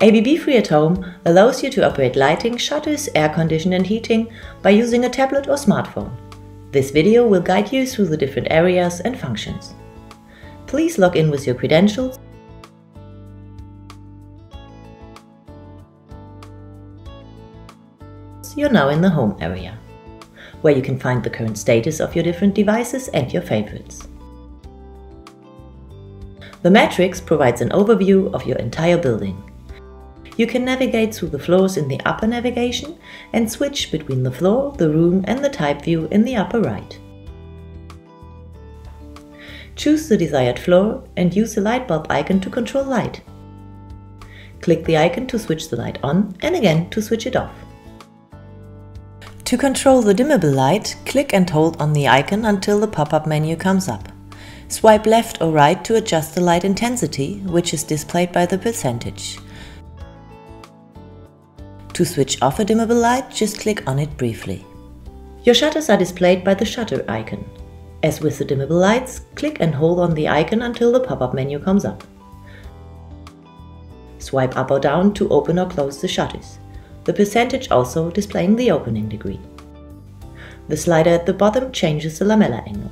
ABB Free at Home allows you to operate lighting, shutters, air conditioning and heating by using a tablet or smartphone. This video will guide you through the different areas and functions. Please log in with your credentials you're now in the home area, where you can find the current status of your different devices and your favorites. The matrix provides an overview of your entire building. You can navigate through the floors in the upper navigation and switch between the floor, the room and the type view in the upper right. Choose the desired floor and use the light bulb icon to control light. Click the icon to switch the light on and again to switch it off. To control the dimmable light, click and hold on the icon until the pop-up menu comes up. Swipe left or right to adjust the light intensity, which is displayed by the percentage. To switch off a dimmable light, just click on it briefly. Your shutters are displayed by the shutter icon. As with the dimmable lights, click and hold on the icon until the pop-up menu comes up. Swipe up or down to open or close the shutters the percentage also displaying the opening degree. The slider at the bottom changes the lamella angle.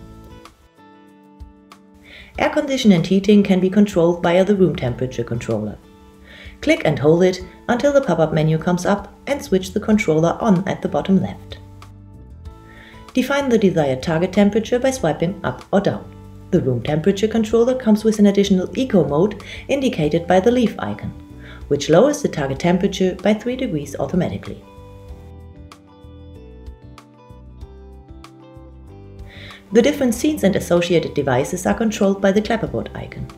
Air conditioning and heating can be controlled via the room temperature controller. Click and hold it until the pop-up menu comes up and switch the controller on at the bottom left. Define the desired target temperature by swiping up or down. The room temperature controller comes with an additional eco mode indicated by the leaf icon which lowers the target temperature by 3 degrees automatically. The different scenes and associated devices are controlled by the clapperboard icon.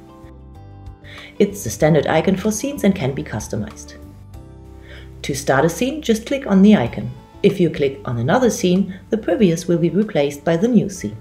It's the standard icon for scenes and can be customized. To start a scene, just click on the icon. If you click on another scene, the previous will be replaced by the new scene.